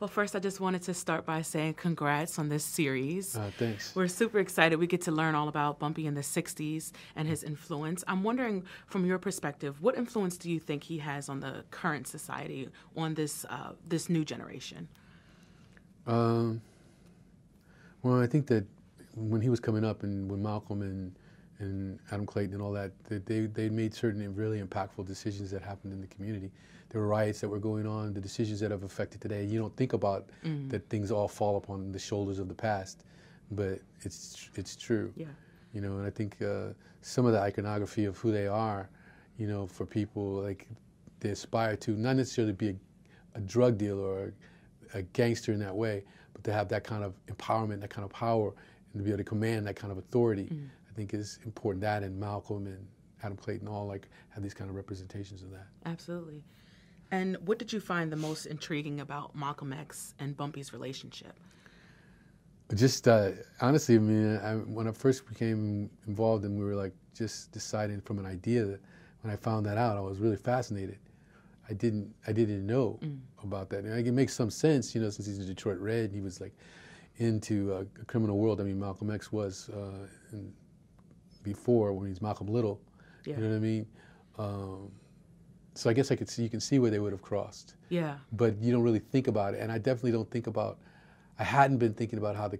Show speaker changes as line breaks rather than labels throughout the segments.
Well, first, I just wanted to start by saying congrats on this series.
Uh, thanks.
We're super excited. We get to learn all about Bumpy in the 60s and his influence. I'm wondering, from your perspective, what influence do you think he has on the current society, on this, uh, this new generation?
Um, well, I think that when he was coming up and when Malcolm and, and Adam Clayton and all that, they, they made certain really impactful decisions that happened in the community there were riots that were going on, the decisions that have affected today. You don't think about mm-hmm. that things all fall upon the shoulders of the past, but it's it's true.
Yeah.
You know, and I think uh, some of the iconography of who they are, you know, for people like they aspire to not necessarily be a, a drug dealer or a, a, gangster in that way, but to have that kind of empowerment, that kind of power, and to be able to command that kind of authority. Mm-hmm. I think is important. That and Malcolm and Adam Clayton all like have these kind of representations of that.
Absolutely. And what did you find the most intriguing about Malcolm X and Bumpy's relationship?
Just uh, honestly, I mean, I, when I first became involved and we were like just deciding from an idea, that when I found that out, I was really fascinated. I didn't, I didn't know mm. about that. And it makes some sense, you know, since he's a Detroit Red, and he was like into uh, a criminal world. I mean, Malcolm X was uh, in, before when he's Malcolm Little. Yeah. You know what I mean? Um, so I guess I could see you can see where they would have crossed.
Yeah.
But you don't really think about it, and I definitely don't think about. I hadn't been thinking about how the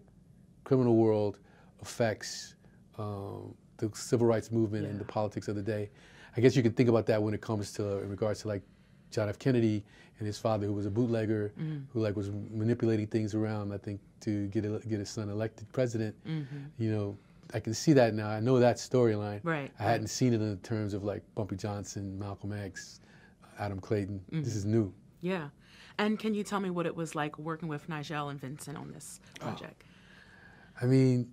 criminal world affects um, the civil rights movement yeah. and the politics of the day. I guess you can think about that when it comes to in regards to like John F. Kennedy and his father, who was a bootlegger, mm. who like was manipulating things around. I think to get a, get his son elected president. Mm-hmm. You know, I can see that now. I know that storyline.
Right.
I hadn't seen it in terms of like Bumpy Johnson, Malcolm X, Adam Clayton. Mm-hmm. This is new.
Yeah. And can you tell me what it was like working with Nigel and Vincent on this oh. project?
Oh. I mean,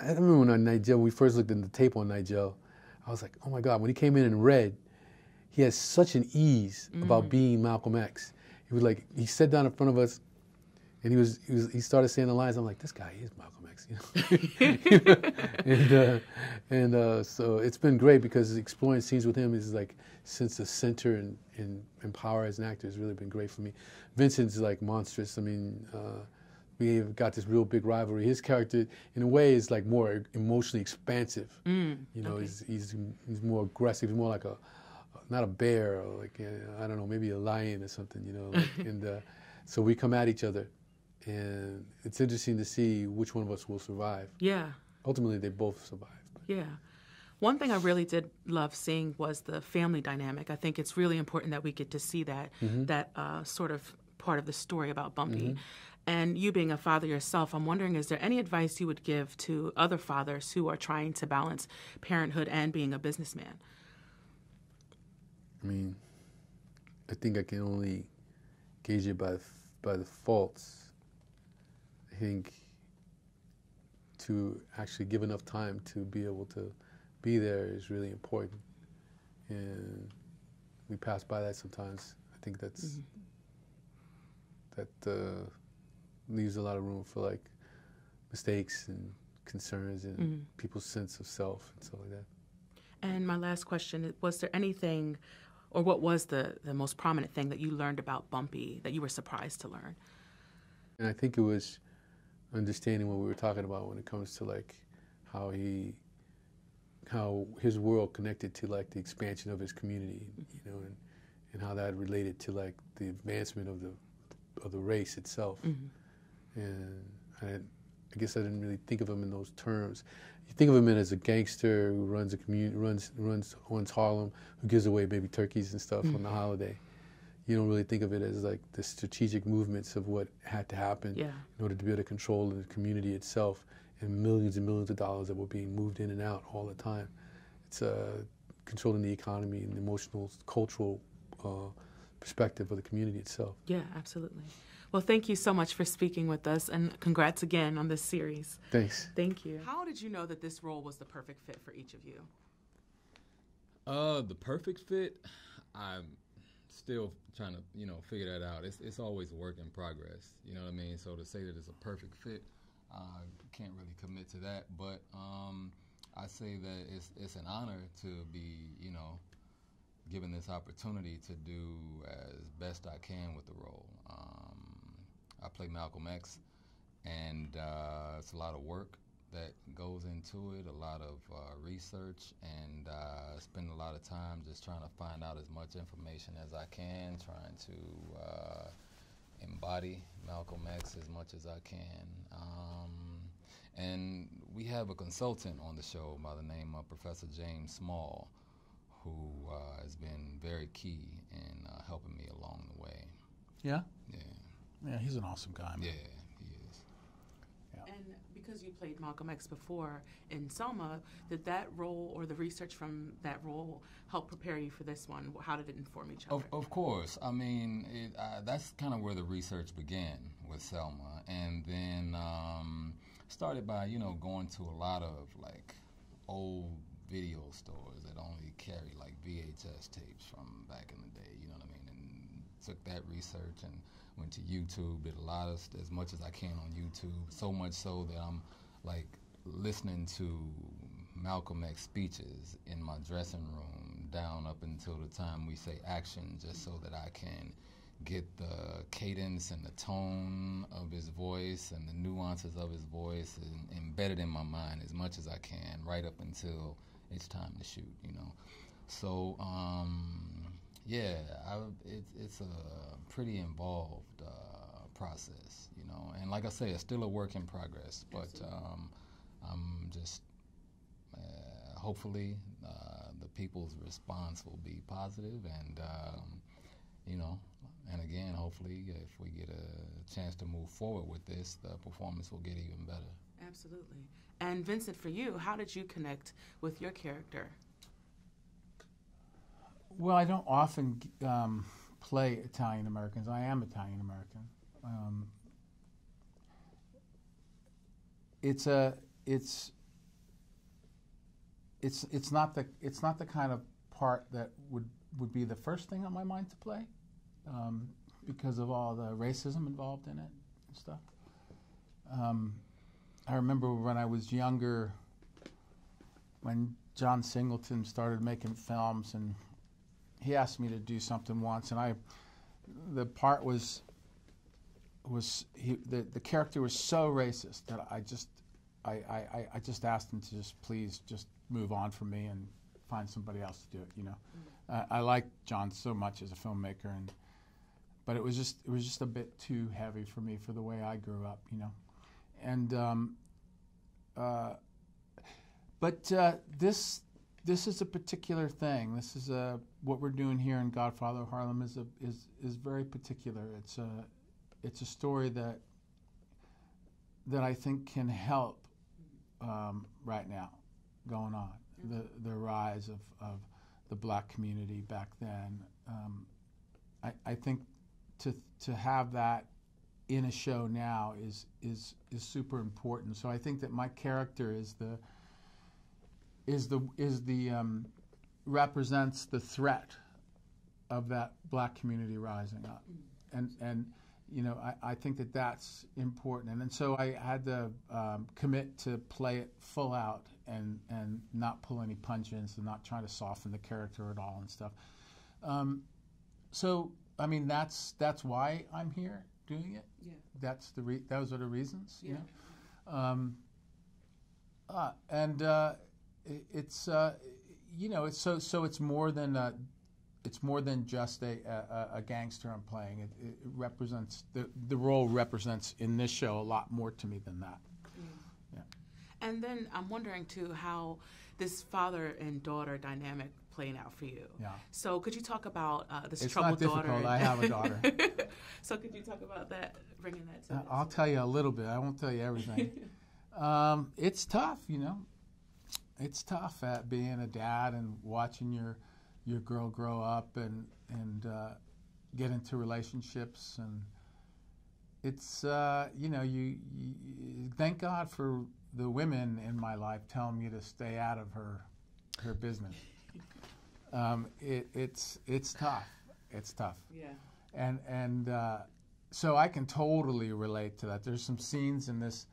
I remember when on Nigel, we first looked at the tape on Nigel, I was like, oh my God, when he came in and read, he has such an ease mm-hmm. about being Malcolm X. He was like, he sat down in front of us and he was, he was he started saying the lines. I'm like, this guy is Malcolm X, you know. and uh, and uh, so it's been great because exploring scenes with him is like since the center and, and, and power as an actor has really been great for me. Vincent's like monstrous. I mean, uh, we've got this real big rivalry. His character, in a way, is like more emotionally expansive. Mm, you know, okay. he's, he's he's more aggressive. He's more like a not a bear or like I don't know, maybe a lion or something. You know, like, and uh, so we come at each other and it's interesting to see which one of us will survive.
Yeah.
Ultimately, they both survive.
Yeah. One thing I really did love seeing was the family dynamic. I think it's really important that we get to see that mm-hmm. that uh, sort of part of the story about Bumpy. Mm-hmm. And you being a father yourself, I'm wondering is there any advice you would give to other fathers who are trying to balance parenthood and being a businessman?
I mean, I think I can only gauge it by by the faults think to actually give enough time to be able to be there is really important. And we pass by that sometimes. I think that's mm-hmm. that uh, leaves a lot of room for like mistakes and concerns and mm-hmm. people's sense of self and stuff like that.
And my last question was there anything or what was the, the most prominent thing that you learned about Bumpy that you were surprised to learn?
And I think it was understanding what we were talking about when it comes to like how he how his world connected to like the expansion of his community, you know, and, and how that related to like the advancement of the of the race itself. Mm-hmm. And I, I guess I didn't really think of him in those terms. You think of him as a gangster who runs a community, runs runs runs Harlem, who gives away baby turkeys and stuff mm-hmm. on the holiday you don't really think of it as like the strategic movements of what had to happen
yeah.
in order to be able to control the community itself and millions and millions of dollars that were being moved in and out all the time. It's uh, controlling the economy and the emotional, cultural uh, perspective of the community itself.
Yeah, absolutely. Well, thank you so much for speaking with us, and congrats again on this series.
Thanks.
Thank you. How did you know that this role was the perfect fit for each of you?
Uh, the perfect fit. I'm still trying to you know figure that out. It's it's always a work in progress. You know what I mean. So to say that it's a perfect fit, I uh, can't really commit to that. But um, I say that it's it's an honor to be you know given this opportunity to do as best I can with the role. Um, I play Malcolm X, and uh, it's a lot of work that goes into it, a lot of uh, research, and uh, spend a lot of time just trying to find out as much information as I can, trying to uh, embody Malcolm X as much as I can. Um, and we have a consultant on the show by the name of Professor James Small, who uh, has been very key in uh, helping me along the way.
Yeah?
Yeah.
Yeah, he's an awesome guy. Man.
Yeah.
And because you played Malcolm X before in Selma, did that role or the research from that role help prepare you for this one? How did it inform each other?
Of, of course. I mean, it, uh, that's kind of where the research began with Selma. And then um, started by, you know, going to a lot of like old video stores that only carry like VHS tapes from back in the day, you know what I mean? And took that research and went to YouTube, did a lot of as much as I can on YouTube, so much so that I'm like listening to Malcolm X speeches in my dressing room down up until the time we say action, just so that I can get the cadence and the tone of his voice and the nuances of his voice and embedded in my mind as much as I can, right up until it's time to shoot. You know, so um, yeah, I, it, it's a pretty involved uh, process. You know, and like I say, it's still a work in progress, but um, I'm just uh, hopefully uh, the people's response will be positive and um, you know and again hopefully if we get a chance to move forward with this the performance will get even better
Absolutely. And Vincent, for you, how did you connect with your character?
Well, I don't often um, play Italian Americans. I am Italian American. Um, it's a it's it's it's not the it's not the kind of part that would would be the first thing on my mind to play um, because of all the racism involved in it and stuff. Um, I remember when I was younger, when John Singleton started making films, and he asked me to do something once, and I, the part was, was he, the the character was so racist that I just, I, I, I just asked him to just please just move on from me and find somebody else to do it. You know, uh, I like John so much as a filmmaker, and but it was just it was just a bit too heavy for me for the way I grew up. You know and um, uh, but uh, this this is a particular thing. This is a what we're doing here in Godfather of Harlem is a is is very particular. It's a it's a story that that I think can help um, right now going on the the rise of, of the black community back then. Um, I, I think to to have that in a show now is is is super important. So I think that my character is the is the is the um, represents the threat of that black community rising up, and and you know I, I think that that's important. And, and so I had to um, commit to play it full out and and not pull any punches and not try to soften the character at all and stuff. Um, so I mean that's that's why I'm here doing it.
Yeah.
That's the re- those are the reasons. You
Yeah.
know? um, uh, and uh, it's uh, you know it's so so it's more than uh, it's more than just a, a, a gangster I'm playing. It, it represents the the role represents in this show a lot more to me than that.
And then I'm wondering too how this father and daughter dynamic playing out for you.
Yeah.
So could you talk about uh, this
It's
troubled
not difficult.
daughter?
I have a daughter.
so could you talk about that, bringing that to
Uh. I'll tell you a little bit. I won't tell you everything. um, it's tough, you know. It's tough at being a dad and watching your your girl grow up and and uh, get into relationships and it's uh, you know you, you thank God for the women in my life telling me to stay out of her her business. Um, it, it's it's tough. It's tough
yeah.
and and uh, so I can totally relate to that. There's some scenes in this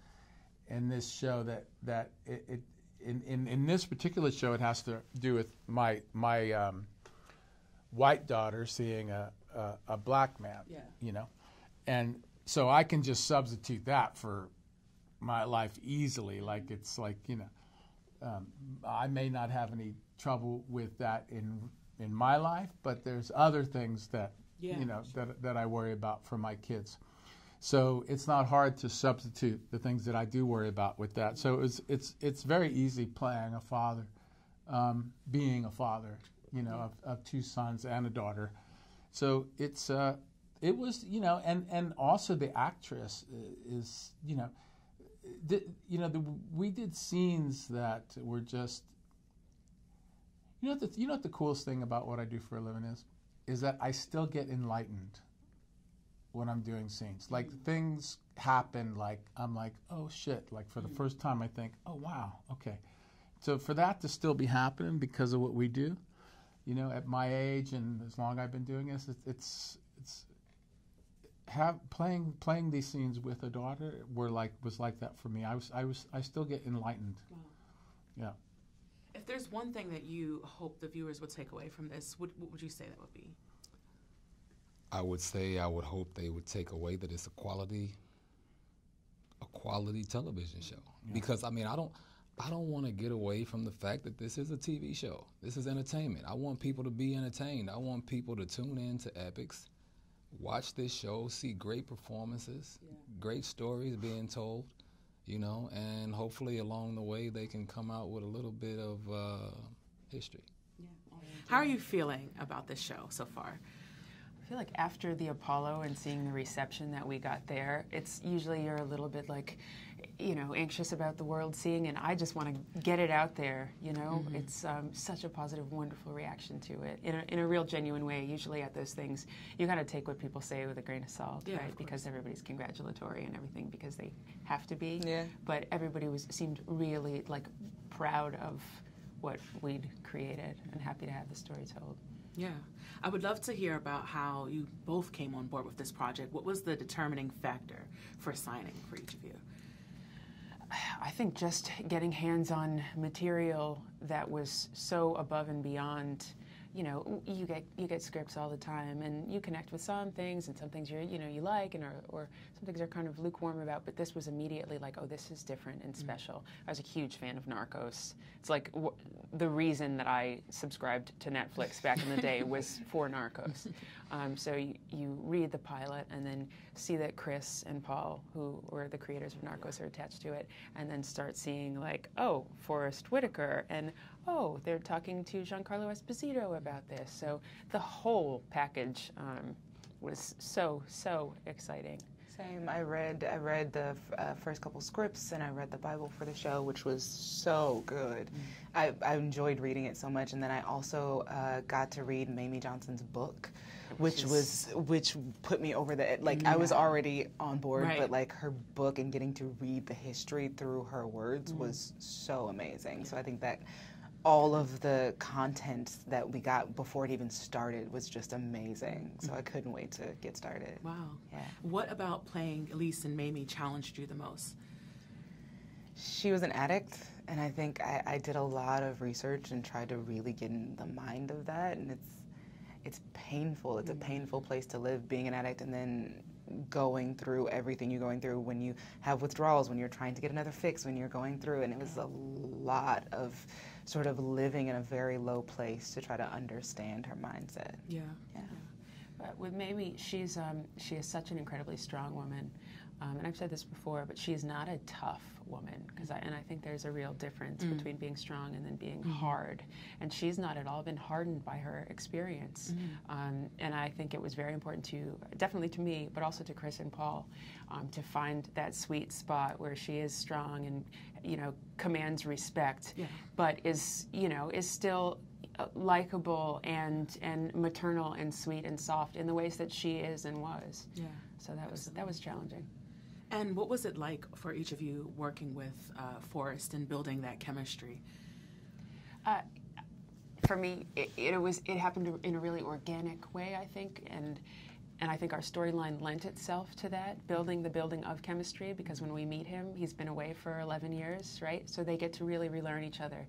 in this show that that it, it in, in in this particular show it has to do with my my um, white daughter seeing a, a a black man,
Yeah.
you know, and so I can just substitute that for my life easily. Like it's like you know, um, I may not have any trouble with that in in my life, but there's other things that
Yeah.
you know that that I worry about for my kids. So it's not hard to substitute the things that I do worry about with that. So it's it's it's very easy playing a father, um, being a father, you know, of, of two sons and a daughter. So it's uh, it was you know, and and also the actress is you know, di- you know, the, we did scenes that were just. You know, the, you know what the coolest thing about what I do for a living is, is that I still get enlightened when I'm doing scenes. Like things happen, like I'm like, oh shit! Like for the mm. first time, I think, oh wow, okay. So for that to still be happening because of what we do, you know, at my age and as long I've been doing this, it's it's, it's have playing playing these scenes with a daughter were like was like that for me. I was I was I still get enlightened. Yeah.
If there's one thing that you hope the viewers would take away from this, what, what would you say that would be?
I would say I would hope they would take away that it's a quality, a quality television show. Because I mean, I don't, I don't want to get away from the fact that this is a TV show. This is entertainment. I want people to be entertained. I want people to tune in to Epix, watch this show, see great performances, great stories being told, you know, and hopefully along the way they can come out with a little bit of uh, history.
How are you feeling about this show so far?
I feel like after the Apollo and seeing the reception that we got there, it's usually you're a little bit like, you know, anxious about the world seeing, and I just want to get it out there. You know, it's um, such a positive, wonderful reaction to it in a, in a real, genuine way. Usually at those things, you got to take what people say with a grain of salt,
Yeah,
right?
course.
Because everybody's congratulatory and everything because they have to be.
Yeah.
But everybody was seemed really like proud of what we'd created and happy to have the story told.
Yeah. I would love to hear about how you both came on board with this project. What was the determining factor for signing for each of you?
I think just getting hands on material that was so above and beyond. You know, you get you get scripts all the time, and you connect with some things, and some things you you know you like, and or, or some things are kind of lukewarm about. But this was immediately like, oh, this is different and mm. special. I was a huge fan of Narcos. It's like w- the reason that I subscribed to Netflix back in the day was for Narcos. Um, so you, you read the pilot and then see that Chris and Paul, who were the creators of Narcos, are attached to it, and then start seeing like, oh, Forest Whitaker, and oh, they're talking to Giancarlo Esposito about this. So the whole package um, was so so exciting.
Same. I read I read the uh, first couple scripts and I read the Bible for the show, which was so good. I, I enjoyed reading it so much, and then I also uh, got to read Mayme Johnson's book, which was which put me over the like I was already on board,
Right.
but like her book and getting to read the history through her words was so amazing. So I think that. All of the content that we got before it even started was just amazing. So mm. I couldn't wait to get started.
Wow.
Yeah.
What about playing Elise and Mayme challenged you the most?
She was an addict, and I think I, I did a lot of research and tried to really get in the mind of that. And it's it's painful. It's a mm. painful place to live, being an addict, and then going through everything you're going through when you have withdrawals, when you're trying to get another fix, when you're going through. And it was a lot of sort of living in a very low place to try to understand her mindset.
Yeah.
Yeah.
But with Mayme, she's um, she is such an incredibly strong woman, um, and I've said this before, but she's not a tough woman because I and I think there's a real difference between being strong and then being hard, and she's not at all been hardened by her experience, um, and I think it was very important to definitely to me, but also to Chris and Paul, um, to find that sweet spot where she is strong and you know commands respect,
Yeah.
but is you know is still uh, likable and and maternal and sweet and soft in the ways that she is and was.
Yeah.
So that was that was challenging.
And what was it like for each of you working with uh, Forest and building that chemistry?
For me, it, it was it happened in a really organic way, I think, and and I think our storyline lent itself to that, building the building of chemistry, because when we meet him, he's been away for 11 years, right? So they get to really relearn each other.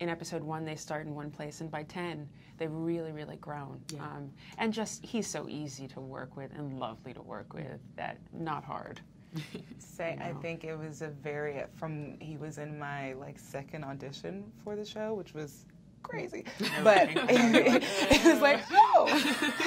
In episode one, they start in one place, and by 10, they've really, really grown.
Yeah.
Um, and just, he's so easy to work with and lovely to work with that not hard.
Say, I
know.
think it was a very from he was in my like second audition for the show, which was crazy, but it, was like, oh,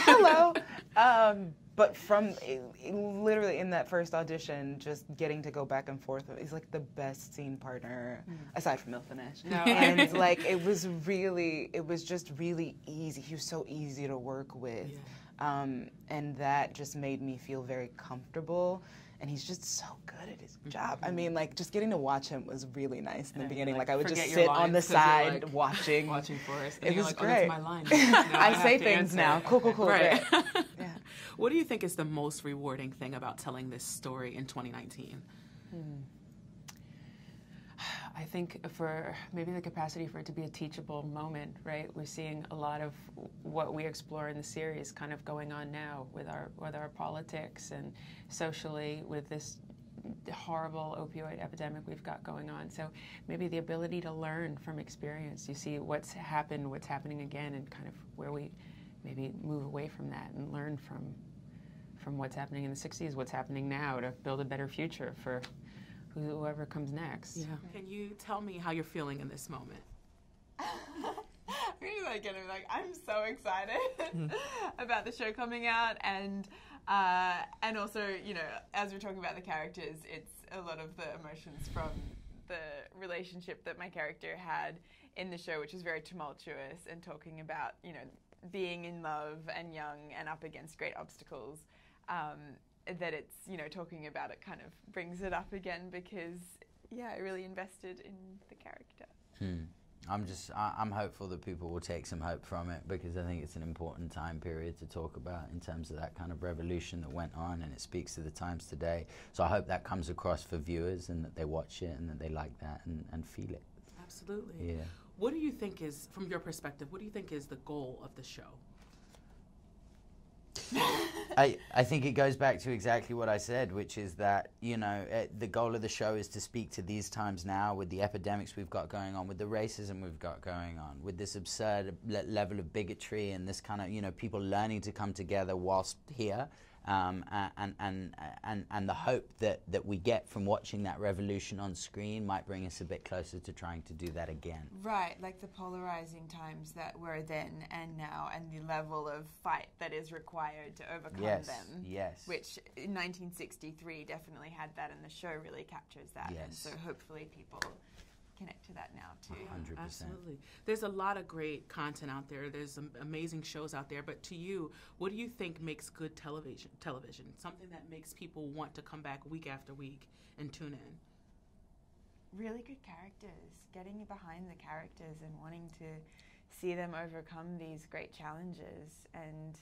hello. Um, but from it- it- literally in that first audition, just getting to go back and forth, he's like the best scene partner aside from Milfinesh.
No,
and like it was really, it was just really easy. He was so easy to work with, um, and that just made me feel very comfortable. And he's just so good at his mm-hmm. job. I mean, like just getting to watch him was really nice in the beginning.
like,
Like, I would just sit on the
lines 'cause you're,
side
like,
watching.
Watching for us.
It
you're
was
like, Oh,
great.
that's my line. Now
I
have
say things
answer.
now. Cool, cool, cool.
Right.
Yeah.
What do you think is the most rewarding thing about telling this story in 2019?
I think for maybe the capacity for it to be a teachable moment, right? We're seeing a lot of what we explore in the series kind of going on now with our with our politics and socially with this horrible opioid epidemic we've got going on. So maybe the ability to learn from experience. You see what's happened, what's happening again, and kind of where we maybe move away from that and learn from from what's happening in the 60s, what's happening now to build a better future for whoever comes next. Yeah.
Can you tell me how you're feeling in this moment?
really like gonna be like I'm so excited about the show coming out and uh, and also you know as we're talking about the characters it's a lot of the emotions from the relationship that my character had in the show which is very tumultuous and talking about you know being in love and young and up against great obstacles um, that it's you know talking about it kind of brings it up again because yeah I really invested in the character
Hmm. I'm just, I, I'm hopeful that people will take some hope from it because I think it's an important time period to talk about in terms of that kind of revolution that went on and it speaks to the times today. So I hope that comes across for viewers and that they watch it and that they like that and, and feel it.
Absolutely.
Yeah.
What do you think is, from your perspective, what do you think is the goal of the show?
I, I think it goes back to exactly what I said, which is that, you know, uh, the goal of the show is to speak to these times now with the epidemics we've got going on, with the racism we've got going on, with this absurd le- level of bigotry and this kind of, you know, people learning to come together whilst here. Um, and, and, and, and the hope that, that we get from watching that revolution on screen might bring us a bit closer to trying to do that again.
Right, like the polarizing times that were then and now, and the level of fight that is required to overcome
Yes,
them.
yes.
Which in 1963 definitely had that, and the show really captures that. And
Yes.
so hopefully people connect to that now too.
100%.
Absolutely. There's a lot of great content out there. There's some amazing shows out there. But to you, what do you think makes good television? Television, something that makes people want to come back week after week and tune in.
Really good characters, getting behind the characters and wanting to see them overcome these great challenges and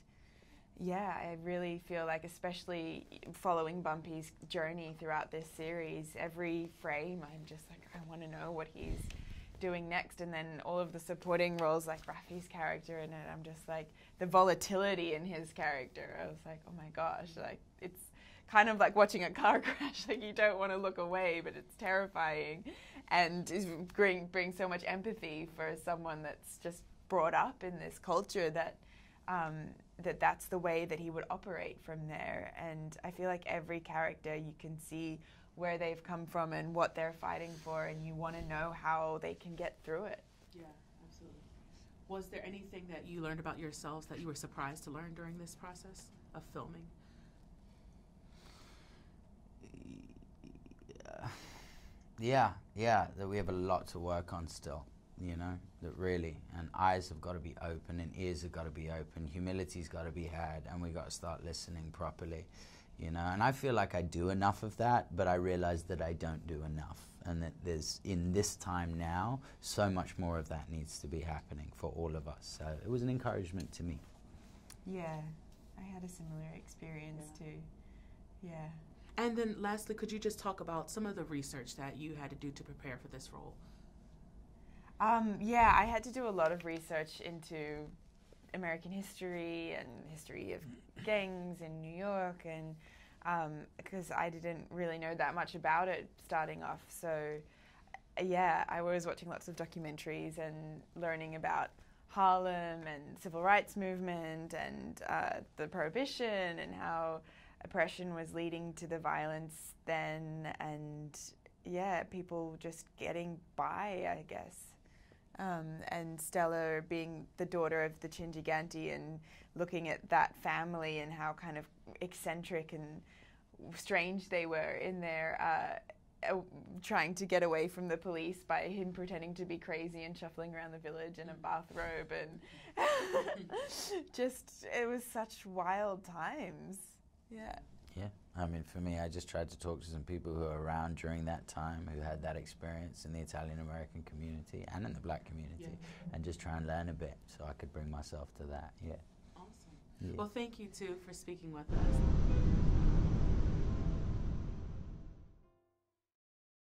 yeah, I really feel like, especially following Bumpy's journey throughout this series, every frame I'm just like, I want to know what he's doing next. And then all of the supporting roles, like Rafi's character in it, I'm just like, the volatility in his character. I was like, oh my gosh, like, it's kind of like watching a car crash. Like, you don't want to look away, but it's terrifying. And is bring, bring so much empathy for someone that's just brought up in this culture that um, that that's the way that he would operate from there. And I feel like every character you can see where they've come from and what they're fighting for, and you want to know how they can get through it.
Yeah, absolutely. Was there anything that you learned about yourselves that you were surprised to learn during this process of filming?
Yeah, yeah, that we have a lot to work on still, you know, that really, and eyes have got to be open and ears have got to be open, humility's got to be had, and we got to start listening properly, you know. And I feel like I do enough of that, but I realize that I don't do enough, and that there's, in this time now, so much more of that needs to be happening for all of us. So it was an encouragement to me.
Yeah, I had a similar experience too. Yeah.
And then lastly, could you just talk about some of the research that you had to do to prepare for this role?
Um, yeah, I had to do a lot of research into American history and history of gangs in New York, and because um, I didn't really know that much about it starting off. So, yeah, I was watching lots of documentaries and learning about Harlem and civil rights movement and uh, the prohibition and how oppression was leading to the violence then and yeah people just getting by i guess um, and stella being the daughter of the Chin Gigante and looking at that family and how kind of eccentric and strange they were in their uh, uh, trying to get away from the police by him pretending to be crazy and shuffling around the village in a bathrobe and just it was such wild times. Yeah.
Yeah i mean for me i just tried to talk to some people who were around during that time who had that experience in the italian american community and in the black community yeah. and just try and learn a bit so i could bring myself to that yeah
awesome yeah. well thank you too for speaking with us